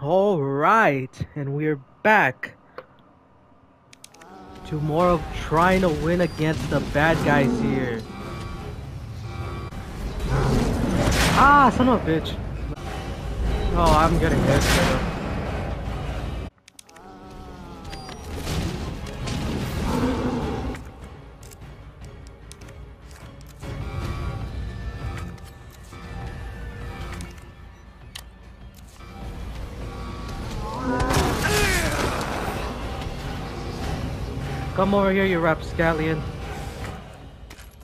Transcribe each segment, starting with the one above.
All right, and we're back to more of trying to win against the bad guys here. Ah, son of a bitch. Oh, I'm getting hit. Come over here, you rapscallion.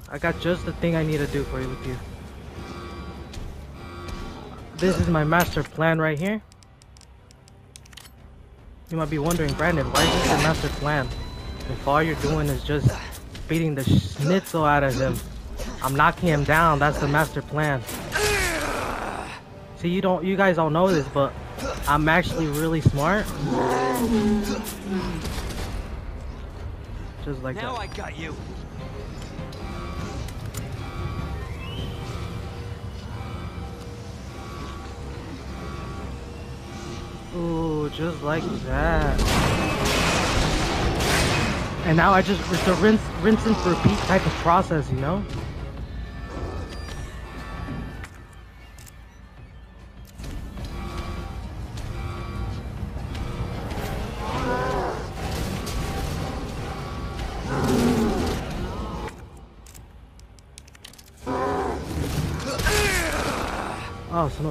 I got just the thing I need to do for you with you. This is my master plan right here. You might be wondering, Brandon, why is this your master plan? If all you're doing is just beating the schnitzel out of him. I'm knocking him down, that's the master plan. See, you don't, you guys don't know this, but I'm actually really smart. Just like Now that. I got you. Ooh, just like that. And now I just it's a rinse, rinse and repeat type of process, you know?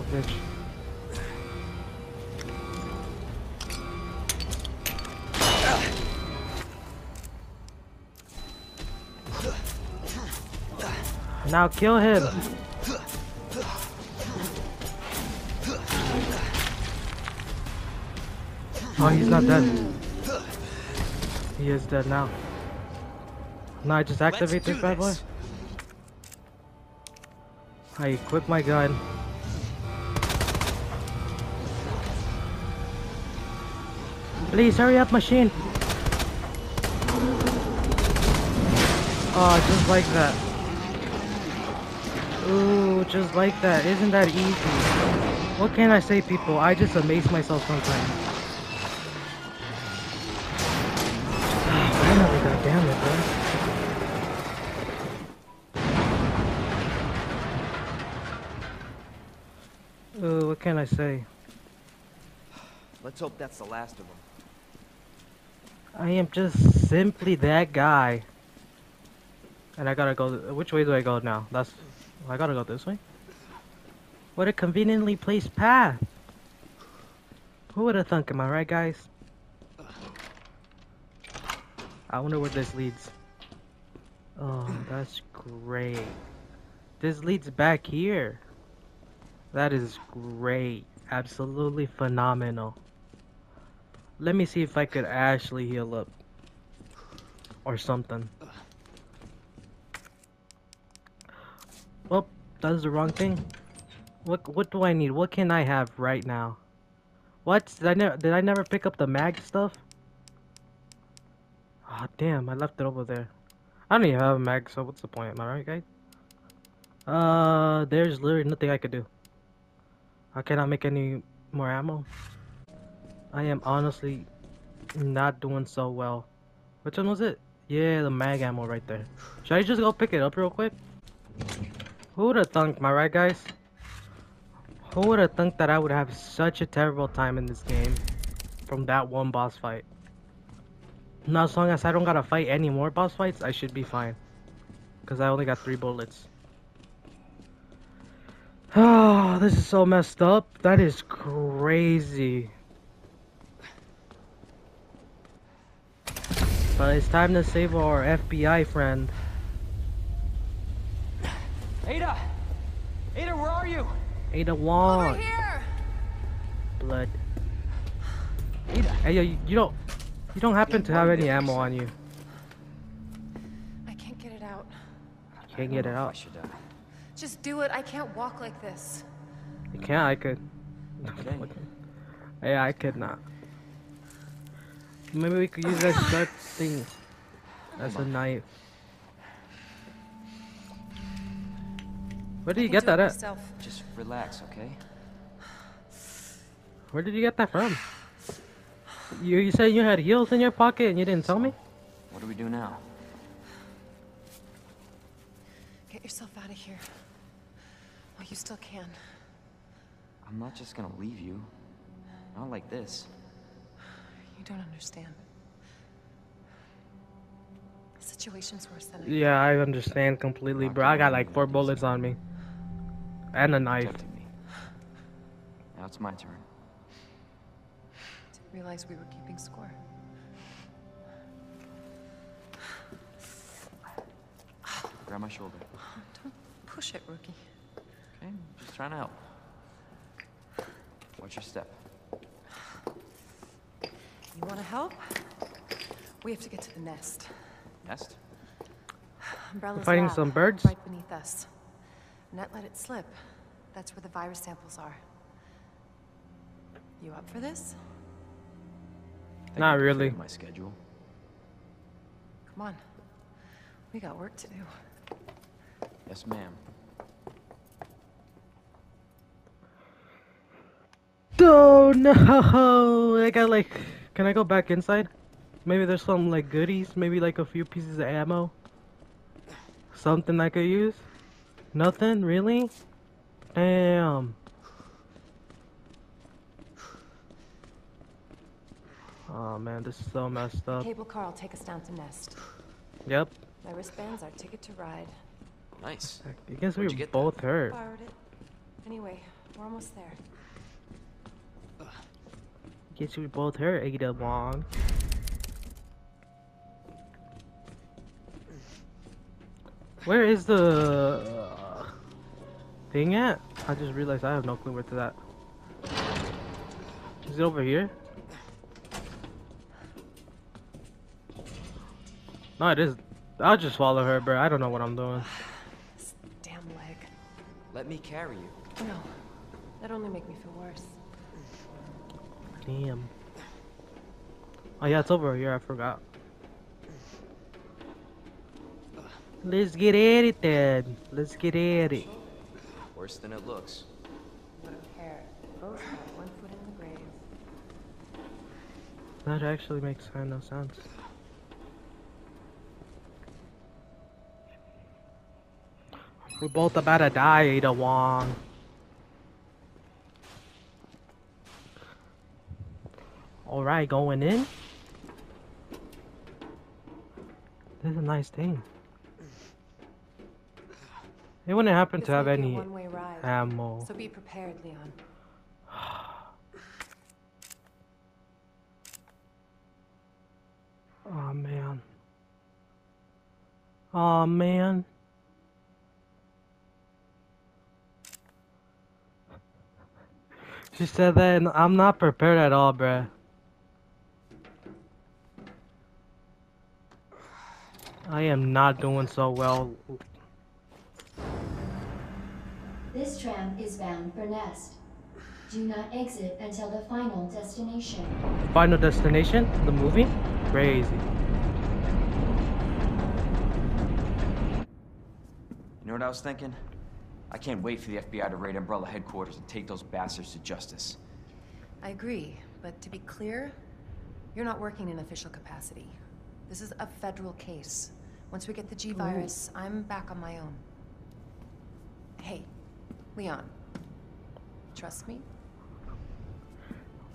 Bitch. Now kill him. Oh, he's not dead. He is dead now. Now I just activate this bad boy. I equip my gun. Please hurry up, machine. Oh, just like that. Ooh, just like that. Isn't that easy? What can I say, people? I just amaze myself sometimes. Ah, finally, goddammit, it, bro. Ooh, what can I say? Let's hope that's the last of them. I am just simply that guy. And I gotta go. Which way do I go now? That's. I gotta go this way. What a conveniently placed path. Who would have thunk? Am I right, guys? I wonder where this leads. Oh, that's great. This leads back here. That is great. Absolutely phenomenal. Let me see if I could actually heal up. Or something. Well, that's the wrong thing. What what do I need? What can I have right now? What? Did I never did I never pick up the mag stuff? Ah damn, I left it over there. I don't even have a mag, so what's the point? Am I right, guys? Uh, there's literally nothing I could do. I cannot make any more ammo. I am honestly not doing so well. Which one was it? Yeah, the mag ammo right there. Should I just go pick it up real quick? Who would have thunk, my right guys? Who would have thunk that I would have such a terrible time in this game from that one boss fight? Now as long as I don't gotta fight any more boss fights, I should be fine. Cause I only got three bullets. Oh, this is so messed up. That is crazy. But it's time to save our FBI friend. Ada! Ada, where are you? Ada Over Wong. here! Blood. Ada. Hey, you, you don't. You don't happen to have any ammo on you. I can't get it out. Can't get it I out. should, uh, Just do it. I can't walk like this. You can't. I could. Okay. yeah, I could not. Maybe we could use that sharp thing as a knife. Where did you get that at? myself. just relax, okay? Where did you get that from? You you said you had heels in your pocket and you didn't tell me? What do we do now? Get yourself out of here. While you still can. I'm not just gonna leave you. Not like this. You don't understand. The situation's worse than I Yeah, I understand completely, bro. I got like four bullets on me. And a knife. Now it's my turn. didn't realize we were keeping score. Grab my shoulder. Don't push it, rookie. Okay, just trying to help. Watch your step. You want to help? We have to get to the nest. Nest? Umbrella's fighting lab, some birds? Right beneath us. Annette let it slip. That's where the virus samples are. You up for this? Not I can fit really. My schedule. Come on. We got work to do. Yes, ma'am. Oh no! I got like, can I go back inside? Maybe there's some like goodies. Maybe like a few pieces of ammo. Something I could use. Nothing really. Damn. Oh man, this is so messed up. Cable car will take us down to Nest. Yep. My wristband's our ticket to ride. Nice. I guess we Where'd were you get that? both hurt. Anyway, we're almost there. Guess we both hurt, Ada Wong. Where is the uh, thing at? I just realized I have no clue where to that. Is it over here? No, it is. I'll just follow her, bro. I don't know what I'm doing. This damn leg. Let me carry you. No. That'd only make me feel worse. Damn. Oh yeah, it's over here. I forgot. Let's get at it then. Let's get at it. Worse than it looks. Wouldn't care. Both have one foot in the grave. That actually makes kind of sense. We're both about to die, Ada Wong. Alright, going in. This is a nice thing. It wouldn't happen to have might be a any ammo. So be prepared, Leon. Oh man. Oh man. She said that and I'm not prepared at all, bruh. I am not doing so well. This tram is bound for Nest. Do not exit until the final destination. Final Destination, the movie? Crazy. You know what I was thinking? I can't wait for the FBI to raid Umbrella headquarters and take those bastards to justice. I agree, but to be clear, you're not working in official capacity. This is a federal case. Once we get the G virus, I'm back on my own. Hey, Leon. Trust me?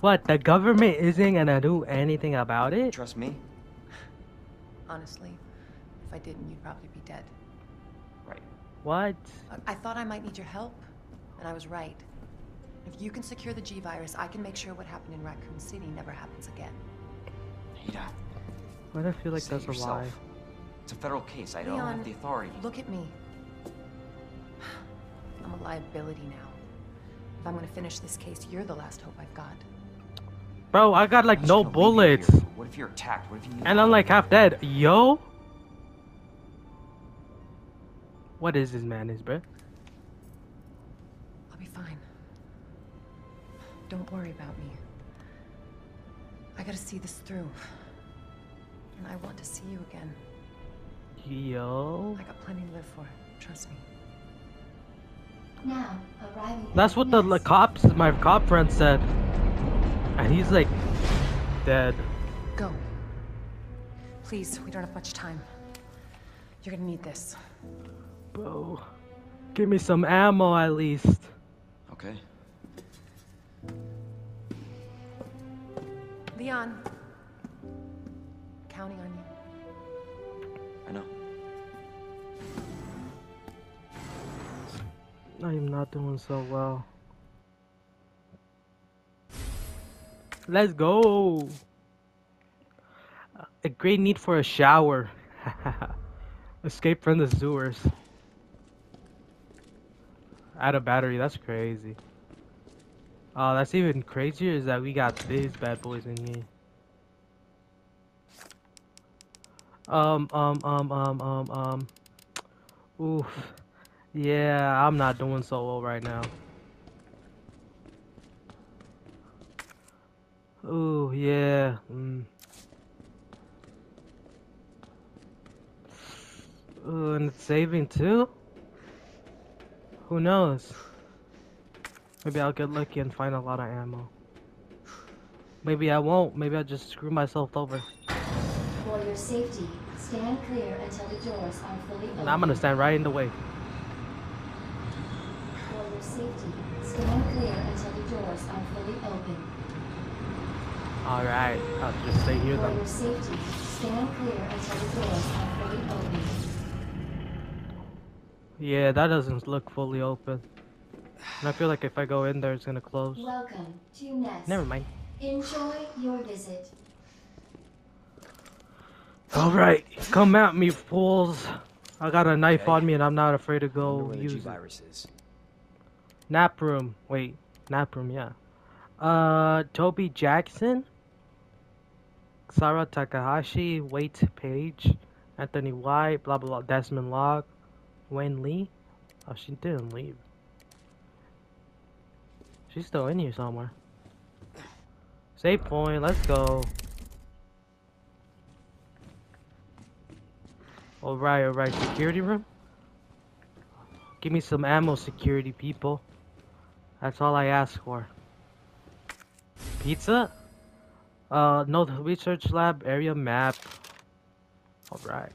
What, the government isn't gonna do anything about it? Trust me? Honestly, if I didn't, you'd probably be dead. Right. What? I- I thought I might need your help, and I was right. If you can secure the G virus, I can make sure what happened in Raccoon City never happens again. Ada, Why do I feel like say it that's a yourself. lie? It's a federal case. I don't have the authority. Look at me. I'm a liability now. If I'm gonna finish this case, you're the last hope I've got. Bro, I got like I'm no gonna leave you bullets. What if you're attacked? What if you And I'm like half dead. Yo? What is this madness, bruh? I'll be fine. Don't worry about me. I gotta see this through. And I want to see you again. Yo? I got plenty to live for. Trust me. Now, arriving That's what the Nest. like, cops, my cop friend said. And he's like dead. Go. Please, we don't have much time. You're gonna need this. Bro, give me some ammo at least. Okay. Leon. Counting on you. I know. I am not doing so well. Let's go. A great need for a shower. Escape from the sewers. Out of battery, that's crazy. Oh, that's even crazier is that we got these bad boys in here. Um, um, um, um, um, um. Oof. Yeah, I'm not doing so well right now. Ooh, yeah. Mm. Ooh, and it's saving too? Who knows? Maybe I'll get lucky and find a lot of ammo. Maybe I won't. Maybe I'll just screw myself over. For your safety, stand clear until the doors are fully open. And I'm gonna stand right in the way. For your safety, stand clear until the doors are fully open. Alright, I'll just stay here For then. your safety, stand clear until the doors are fully open. Yeah, that doesn't look fully open. And I feel like if I go in there, it's gonna close. Welcome to Nest. Never mind. Enjoy your visit. Alright, come at me, fools. I got a knife Okay. on me and I'm not afraid to go use it. G-Virus. Nap room. Wait, nap room, yeah. Uh, Toby Jackson, Sarah Takahashi, Wait Page, Anthony White, blah blah blah, Desmond Locke, Wayne Lee. Oh, she didn't leave. She's still in here somewhere. Save point, let's go. Alright, alright, security room? Give me some ammo, security people. That's all I ask for. Pizza? Uh, no, the research lab area map. Alright.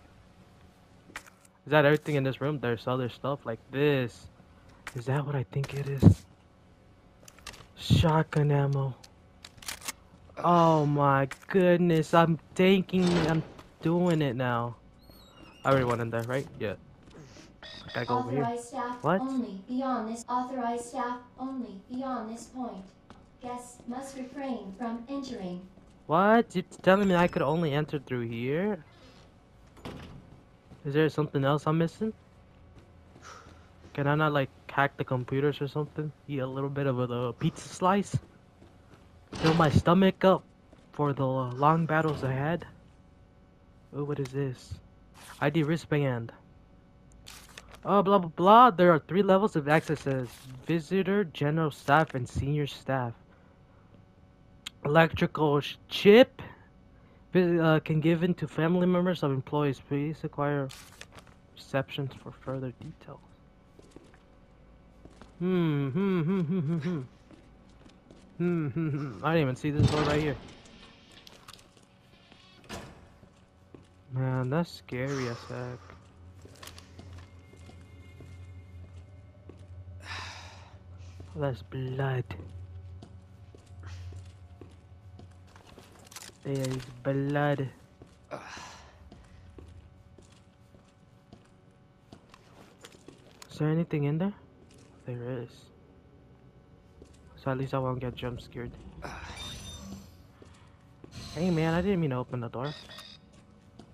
Is that everything in this room? There's other stuff like this. Is that what I think it is? Shotgun ammo. Oh my goodness, I'm taking I'm doing it now. I already went in there, right? Yeah. I gotta go over here. Staff What? only beyond this. Authorized staff only beyond this point. Guests must refrain from entering. What? You're telling me I could only enter through here? Is there something else I'm missing? Can I not like hack the computers or something? Eat a little bit of a, the pizza slice? Fill my stomach up for the long battles ahead? Oh, what is this? ID wristband. Oh, blah blah blah. There are three levels of accesses: visitor, general staff, and senior staff electrical chip uh, can given to family members of employees. Please acquire receptions for further details. Hmm, hmm, hmm, hmm, hmm, hmm. Hmm, hmm, hmm. I didn't even see this door right here. Man, that's scary as heck. That's blood. There is blood. Is there anything in there? There is. So at least I won't get jump scared. Hey man, I didn't mean to open the door.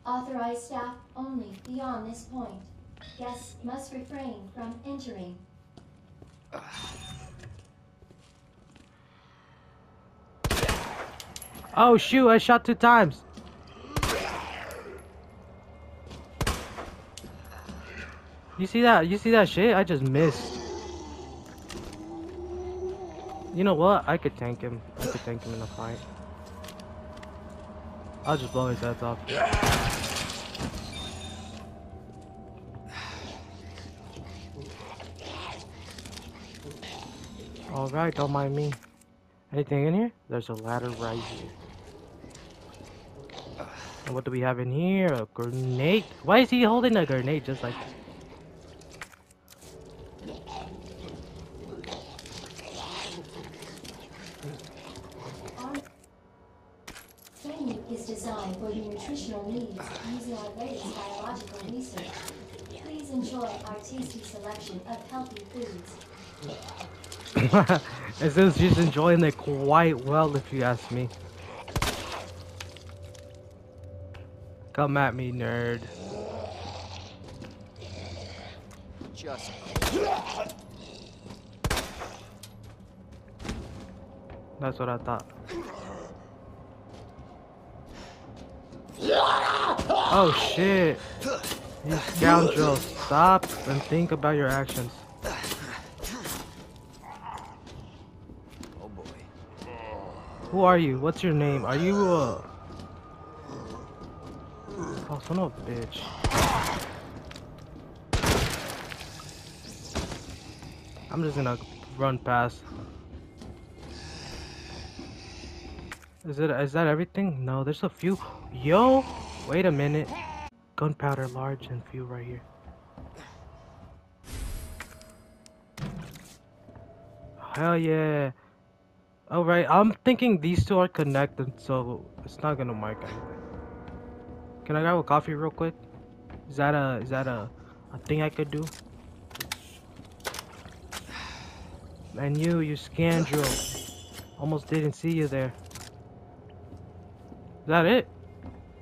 Authorized staff only beyond this point. Guests must refrain from entering. Oh shoot, I shot two times. You see that? You see that shit? I just missed. You know what? I could tank him. I could tank him in a fight. I'll just blow his heads off. Alright, don't mind me. Anything in here? There's a ladder right here. And what do we have in here? A grenade? Why is he holding a grenade just like Training is designed for your nutritional needs using our latest biological research. Please enjoy our tasty selection of healthy foods. it says she's enjoying it quite well, if you ask me. Come at me, nerd. Just That's what I thought. Oh shit! You scoundrel, stop and think about your actions. oh boy. Who are you? What's your name? Are you uh Oh son of a bitch. I'm just gonna run past. Is it is that everything? No, there's a few. Yo, wait a minute. Gunpowder large and few right here. Hell yeah. Oh, Alright, I'm thinking these two are connected, so it's not gonna mark anything. Can I grab a coffee real quick? Is that a is that a a thing I could do? And you, you scoundrel. Almost didn't see you there. Is that it?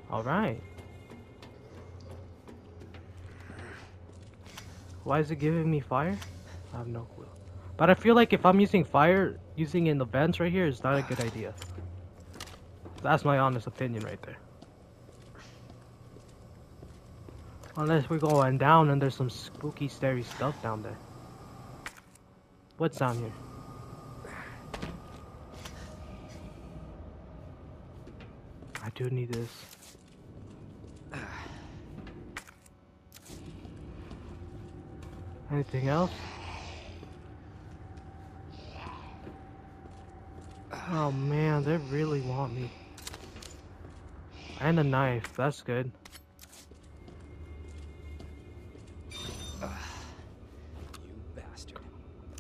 Alright. Why is it giving me fire? I have no clue. But I feel like if I'm using fire, using in the vents right here is not a good idea. That's my honest opinion right there. Unless we're going down and there's some spooky, scary stuff down there. What's down here? I do need this. Anything else? Oh man, they really want me. And a knife, that's good. You bastard.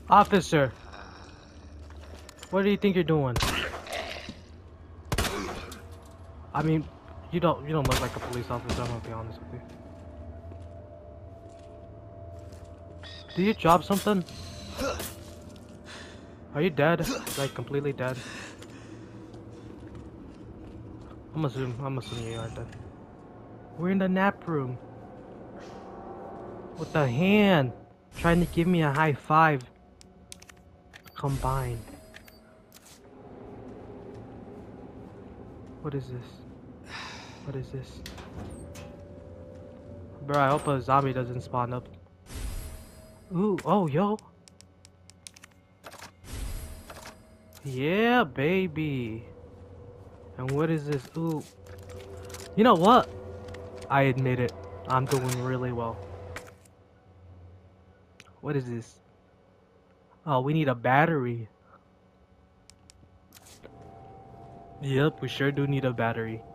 Officer! What do you think you're doing? I mean, you don't you don't look like a police officer, I'm gonna be honest with you. Do you drop something? Are you dead? Like completely dead? I'm assuming I'm assuming you are dead. We're in the nap room. With the hand trying to give me a high five. Combined. What is this? What is this? Bro, I hope a zombie doesn't spawn up. Ooh, oh, yo. Yeah, baby. And what is this? Ooh. You know what? I admit it. I'm doing really well. What is this? Oh, we need a battery. Yep, we sure do need a battery.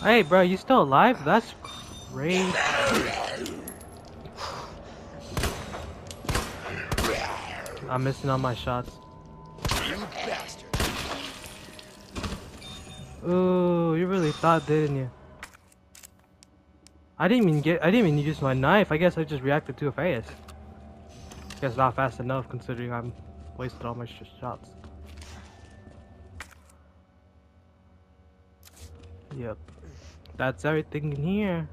Hey, bro, you still alive? That's great. I'm missing all my shots. You bastard. Ooh, you really thought, didn't you? I didn't even get. I didn't even use my knife. I guess I just reacted too fast. Guess not fast enough, considering I'm wasted all my sh shots. Yep, that's everything in here.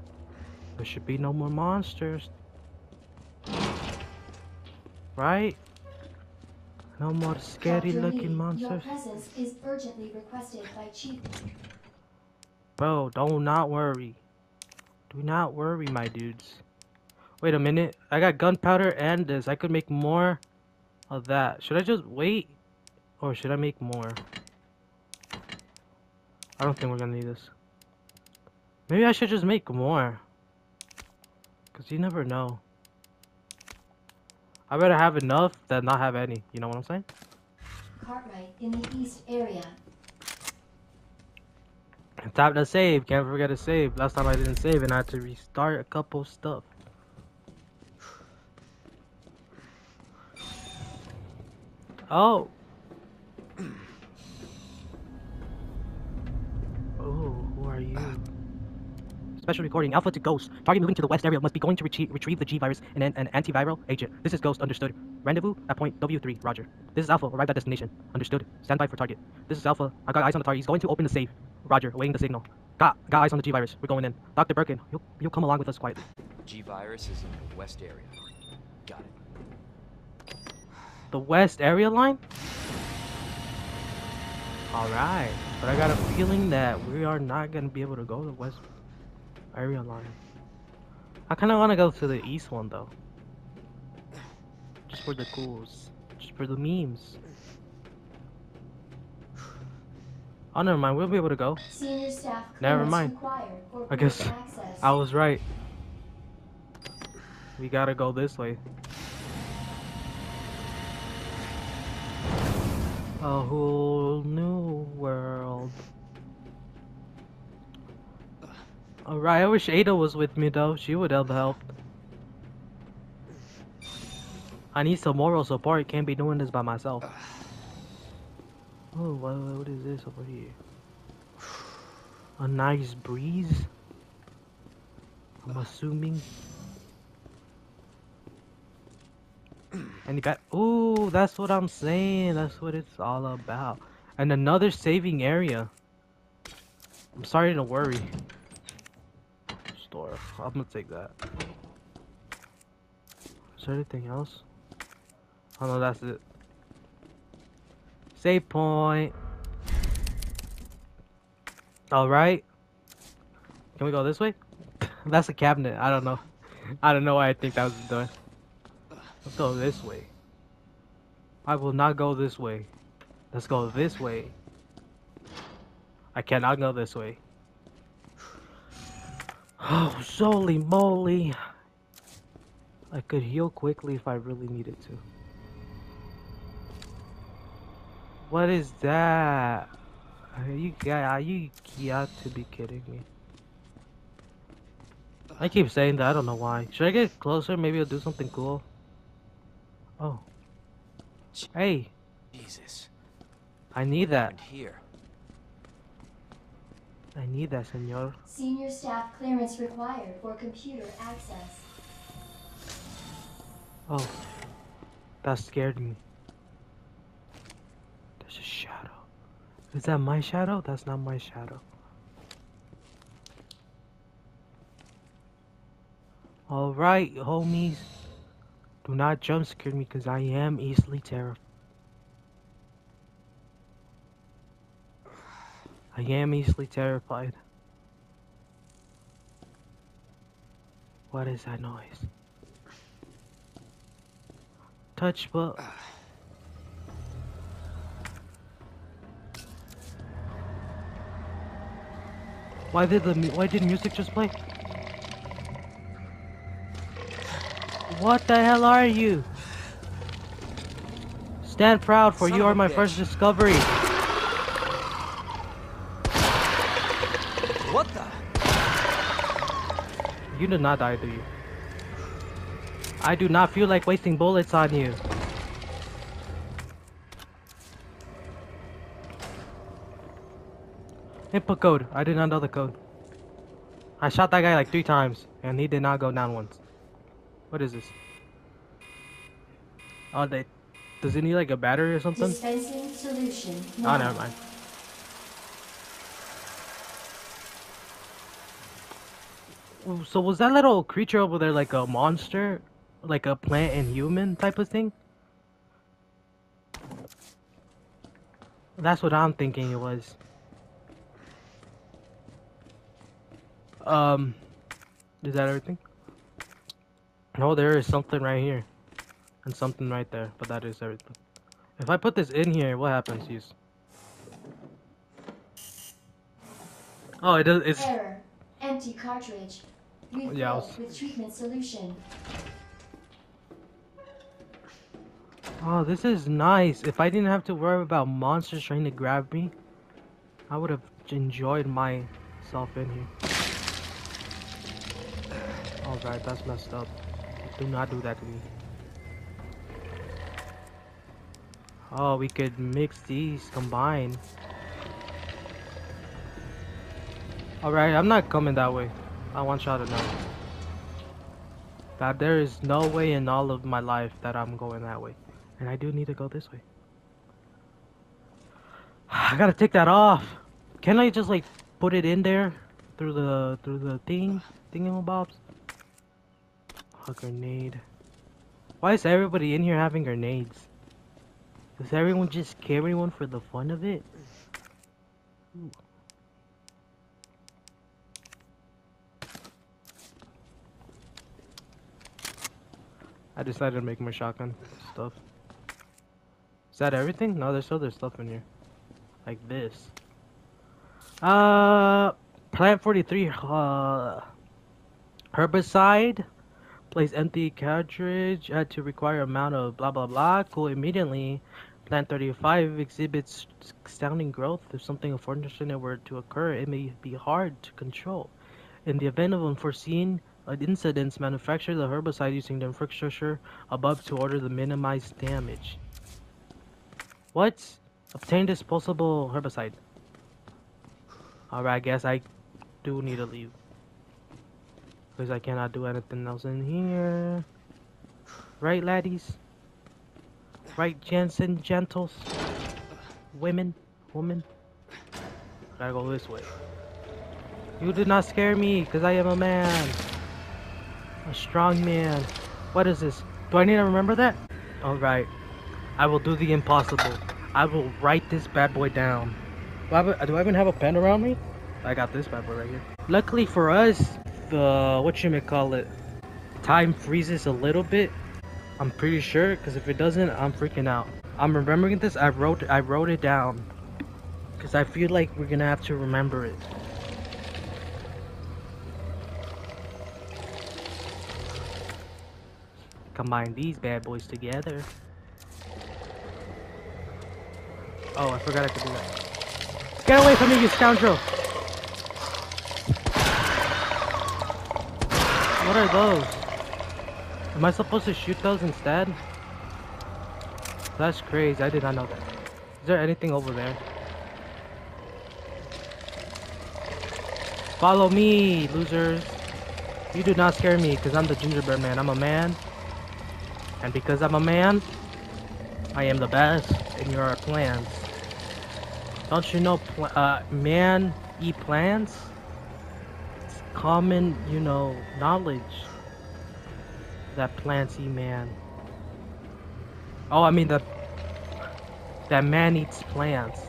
There should be no more monsters, right? No more scary Dr. Lee, looking Your monsters. presence is urgently requested by Chief. Bro, don't not worry. Do not worry, my dudes. Wait a minute. I got gunpowder and this. I could make more of that. Should I just wait? Or should I make more? I don't think we're gonna need this. Maybe I should just make more. Cause you never know. I better have enough than not have any. You know what I'm saying? Cartwright in the east area. Tap to save. Can't forget to save. Last time I didn't save and I had to restart a couple stuff. Oh, Special recording. Alpha to Ghost. Target moving to the west area must be going to retrieve, retrieve the G-Virus and an, an antiviral agent. This is Ghost. Understood. Rendezvous at point W3. Roger. This is Alpha. Arrived at destination. Understood. Stand by for target. This is Alpha. I got eyes on the target. He's going to open the safe. Roger. Awaiting the signal. Got got eyes on the G-Virus. We're going in. Dr. Birkin, you'll, you'll come along with us quietly. G-Virus is in the west area. Got it. The west area line? Alright. But I got a feeling that we are not going to be able to go to the west area line. I kind of want to go to the east one though. Just for the cools. Just for the memes. Oh, never mind. We'll be able to go. Senior staff Never mind. I guess access. I was right. We gotta go this way. A whole new world. Alright, I wish Ada was with me though. She would have helped. I need some moral support. Can't be doing this by myself. Oh, what, what is this over here? A nice breeze? I'm assuming. Any bad? Oh, that's what I'm saying. That's what it's all about. And another saving area. I'm sorry to worry. Store. I'm gonna take that. Is there anything else? Oh no, that's it. Save point. Alright. Can we go this way? That's a cabinet. I don't know. I don't know why I think that was doing. Let's go this way. I will not go this way. Let's go this way. I cannot go this way. Oh, holy moly. I could heal quickly if I really needed to. What is that? Are you got you got to be kidding me. I keep saying that, I don't know why. Should I get closer? Maybe I'll do something cool. Oh. Hey, Jesus. I need that. Here. I need that, senor. Senior staff clearance required for computer access. Oh. That scared me. There's a shadow. Is that my shadow? That's not my shadow. Alright, homies. Do not jump scare me because I am easily terrified. I am easily terrified. What is that noise? Touch but Why did the why did music just play? What the hell are you? Stand proud for Son you are my bitch. first discovery. You did not die, do you? I do not feel like wasting bullets on you. Input code. I did not know the code. I shot that guy like three times, and he did not go down once. What is this? Oh, they. Does it need like a battery or something? Dispensing solution. Oh, never mind. So was that little creature over there like a monster? Like a plant and human type of thing? That's what I'm thinking it was. Um, is that everything? No, there is something right here. And something right there, but that is everything. If I put this in here, what happens? Use. Oh, it does. It's Error. Empty cartridge. Refill Yeah, was- with treatment solution. Oh, this is nice. If I didn't have to worry about monsters trying to grab me, I would have enjoyed myself in here. Alright, that's messed up. Do not do that to me. Oh, we could mix these, combine. Alright, I'm not coming that way. I want y'all to know. That there is no way in all of my life that I'm going that way. And I do need to go this way. I gotta take that off. Can I just like put it in there through the through the thing thingamabobs? A grenade. Why is everybody in here having grenades? Does everyone just carry one for the fun of it? Ooh. I decided to make my shotgun stuff. Is that everything? No, there's other stuff in here. Like this. Uh, Plant 43, uh, herbicide. Place empty cartridge. Had to require amount of blah blah blah. Cool immediately. Plant 35 exhibits astounding growth. If something unfortunate were to occur, it may be hard to control. In the event of unforeseen uh, incidents, manufacture the herbicide using the infrastructure above to order the minimized damage. What? Obtain disposable herbicide. Alright, I guess I do need to leave. Because I cannot do anything else in here. Right, laddies? Right, gents and gentles? Women? Woman? Gotta go this way. You did not scare me, because I am a man. A strong man. What is this? Do I need to remember that? Alright. I will do the impossible. I will write this bad boy down. Do I, even have a pen around me? I got this bad boy right here. Luckily for us, the what you may call it, time freezes a little bit. I'm pretty sure, because if it doesn't, I'm freaking out. I'm remembering this. I wrote I wrote it down, because I feel like we're gonna have to remember it. Combine these bad boys together. Oh, I forgot I could do that. Get away from me, you scoundrel! What are those? Am I supposed to shoot those instead? That's crazy, I did not know that. Is there anything over there? Follow me, losers. You do not scare me, because I'm the gingerbread man. I'm a man. And because I'm a man, I am the best in your plans. Don't you know uh, man eat plants? It's common, you know, knowledge that plants eat man. Oh, I mean that that man eats plants.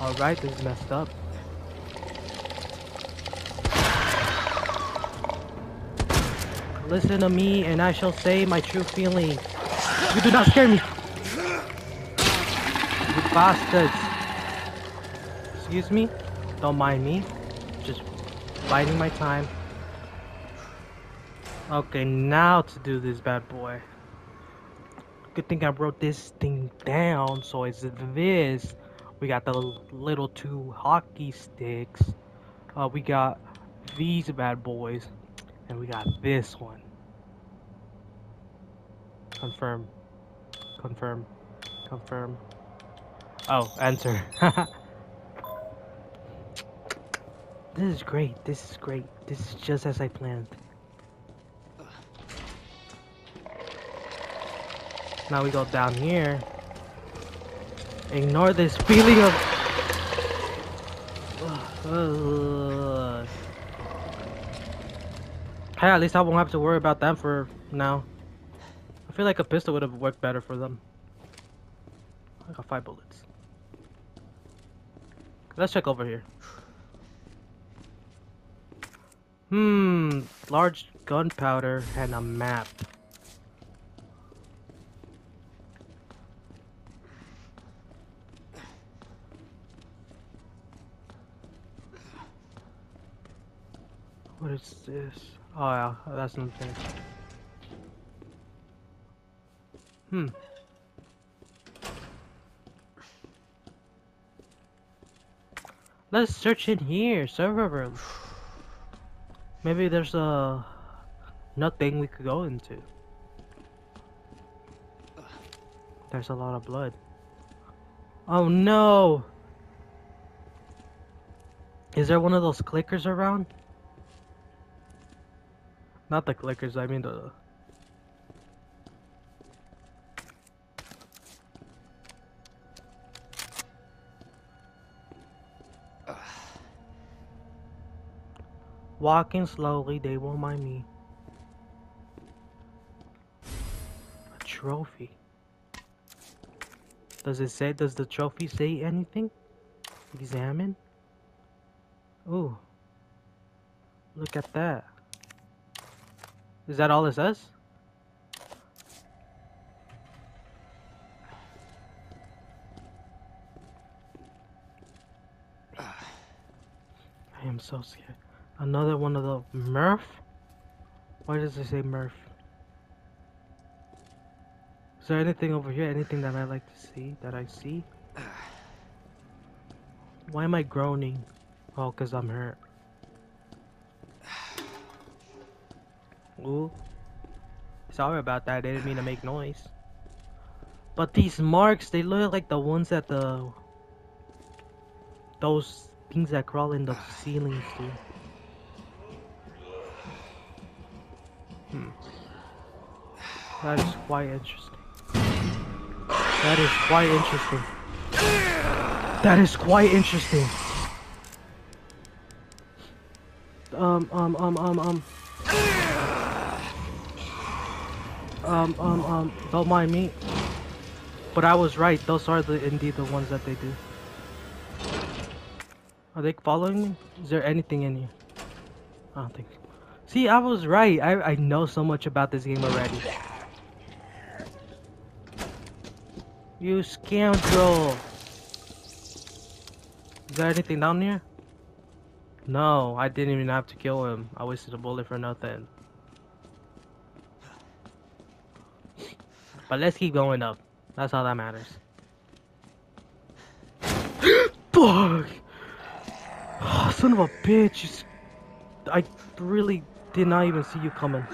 Alright, this is messed up. Listen to me and I shall say my true feelings. You do not scare me! You bastards! Excuse me? Don't mind me. Just biding my time. Okay, now to do this bad boy. Good thing I wrote this thing down, so it's this. We got the little two hockey sticks. Uh, we got these bad boys. And we got this one. Confirm. Confirm. Confirm. Oh, enter. this is great. This is great. This is just as I planned. Now we go down here. Ignore this feeling of. Ugh. Hey, at least I won't have to worry about them for now. I feel like a pistol would have worked better for them. I got five bullets. Let's check over here. Hmm, large gunpowder and a map. What is this? Oh yeah, that's nothing. Hmm. Let's search in here, server room. Maybe there's a nothing we could go into. There's a lot of blood. Oh no! Is there one of those clickers around? Not the clickers, I mean the... Walking slowly, they won't mind me. A trophy. Does it say, does the trophy say anything? Examine? Ooh. Look at that. Is that all it says? I am so scared. Another one of the Murph? Why does it say Murph? Is there anything over here? Anything that I like to see? That I see? Why am I groaning? Oh, because I'm hurt. Ooh. Sorry about that. I didn't mean to make noise. But these marks, they look like the ones that the... Those things that crawl in the ceilings do. Hmm. That is quite interesting. That is quite interesting. That is quite interesting. Um, um, um, um, um. Um, um, um, don't mind me. But I was right, those are the indeed the ones that they do. Are they following me? Is there anything in here? I don't think. See, I was right. I, I know so much about this game already. You scoundrel! Is there anything down here? No, I didn't even have to kill him. I wasted a bullet for nothing. But let's keep going up. That's all that matters. Fuck! Oh, son of a bitch! I really did not even see you coming.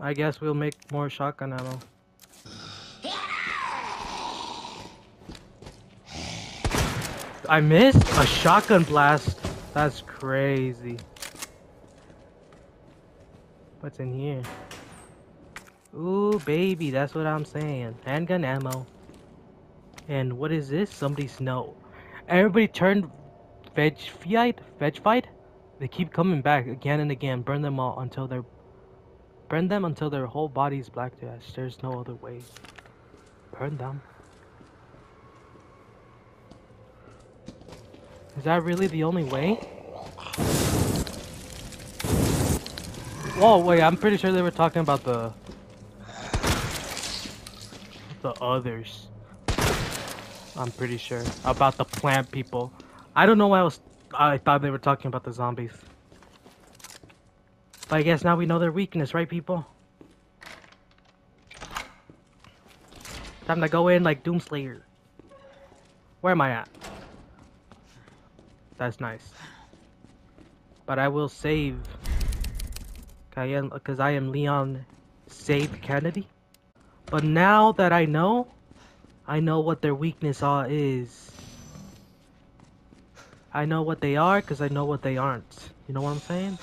I guess we'll make more shotgun ammo. I missed a shotgun blast. That's crazy. What's in here? Ooh, baby, that's what I'm saying. Handgun ammo. And what is this? Somebody's snow. Everybody turned veg fight? Veg fight? They keep coming back again and again. Burn them all until they're burn them until their whole body is black to ash. There's no other way. Burn them. Is that really the only way? Whoa, wait, I'm pretty sure they were talking about the... The others. I'm pretty sure. About the plant people. I don't know why I was... I thought they were talking about the zombies. But I guess now we know their weakness, right people? Time to go in like Doomslayer. Where am I at? That's nice. But I will save. Am because I am Leon Save Kennedy. But now that I know, I know what their weakness are is. I know what they are because I know what they aren't. You know what I'm saying?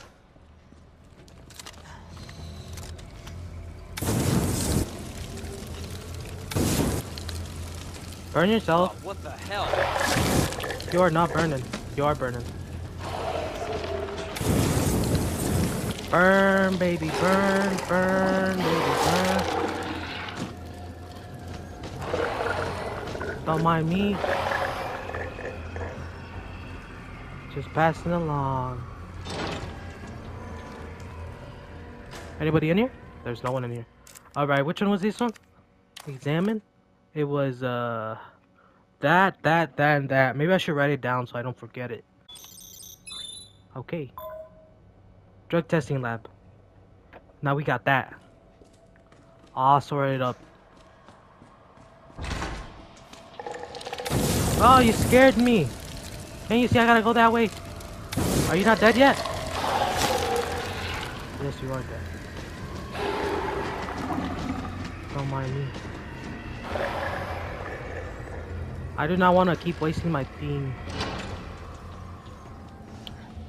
Burn yourself. Oh, what the hell? You are not burning. You are burning. Burn, baby, burn, burn, baby, burn. Don't mind me. Just passing along. Anybody in here? There's no one in here. Alright, which one was this one? Examine? It was uh that, that, that, and that. Maybe I should write it down so I don't forget it. Okay. Drug testing lab. Now we got that. I'll sort it up. Oh, you scared me. Can you see I gotta go that way? Are you not dead yet? Yes, you are dead. Don't mind me. I do not want to keep wasting my thing.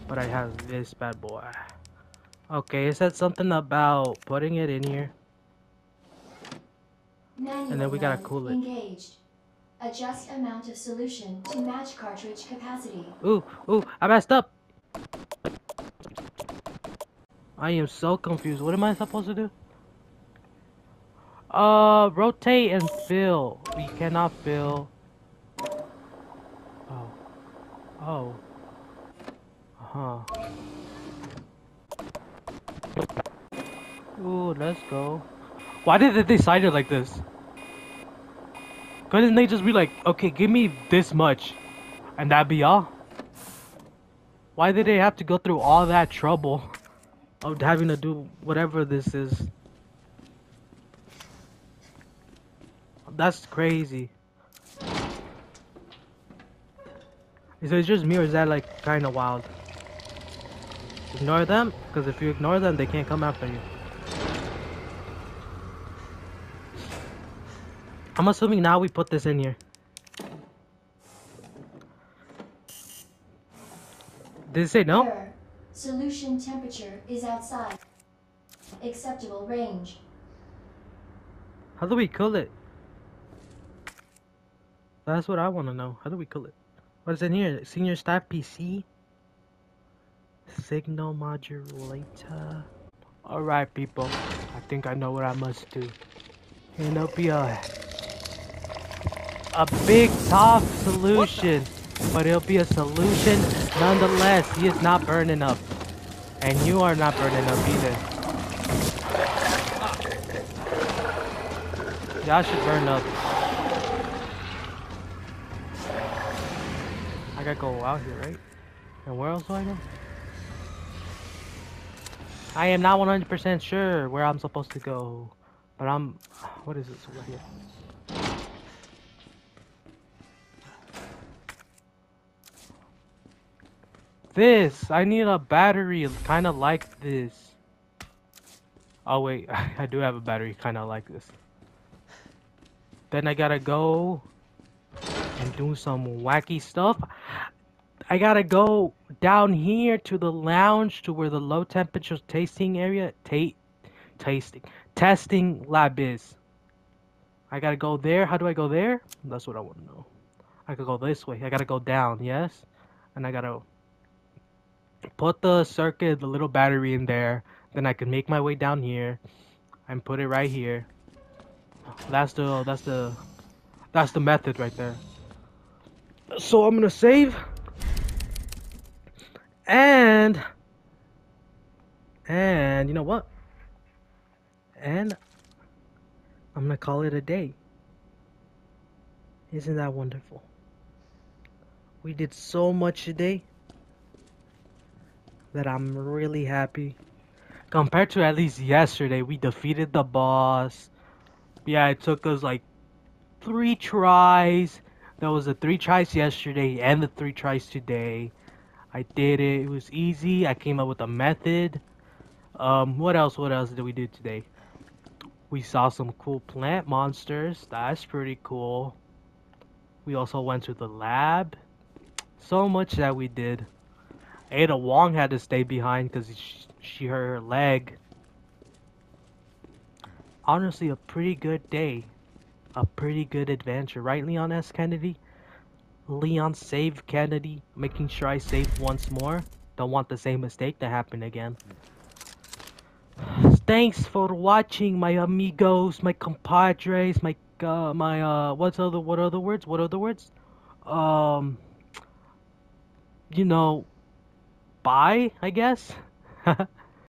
But I have this bad boy. Okay, it said something about putting it in here. Manual And then we gotta cool it. Engaged. Adjust amount of solution to match cartridge capacity. Ooh, ooh, I messed up. I am so confused. What am I supposed to do? Uh, rotate and fill. We cannot fill. Oh. Oh. Uh-huh. Ooh, let's go. Why did they decide it like this? Couldn't they just be like, okay, give me this much, and that be all? Why did they have to go through all that trouble of having to do whatever this is? That's crazy. Is it just me or is that like kind of wild? Ignore them, because if you ignore them, they can't come after you. I'm assuming now we put this in here. Did it say no? Error. Solution temperature is outside. Acceptable range. How do we cool it? That's what I want to know. How do we cool it? What is in here? Senior staff PC? Signal modulator. Alright, people. I think I know what I must do. And it'll be a, a big, tough solution. But it'll be a solution nonetheless. He is not burning up. And you are not burning up either. Y'all should burn up. I gotta go out here, right? And where else do I go? I am not 100% sure where I'm supposed to go. But I'm... What is this over here? This! I need a battery kind of like this. Oh wait, I do have a battery kind of like this. Then I gotta go and do some wacky stuff. I gotta go down here to the lounge to where the low temperature tasting area, ta tasting, testing lab is. I gotta go there. How do I go there? That's what I want to know. I could go this way. I gotta go down, yes? And I gotta put the circuit, the little battery in there. Then I can make my way down here and put it right here. That's the that's the that's the method right there. So I'm gonna save and and you know what? And I'm gonna call it a day. Isn't that wonderful? We did so much today that I'm really happy. Compared to at least yesterday, we defeated the boss. Yeah, it took us like three tries. There was the three tries yesterday and the three tries today. I did it. It was easy. I came up with a method. Um, what else? What else did we do today? We saw some cool plant monsters. That's pretty cool. We also went to the lab. So much that we did. Ada Wong had to stay behind because she, she hurt her leg. Honestly, a pretty good day. A pretty good adventure, right, Leon S. Kennedy? Leon save Kennedy, making sure I save once more. Don't want the same mistake to happen again. Thanks for watching, my amigos, my compadres, my uh, my uh, what's other what other words? What other words? Um, you know, bye, I guess.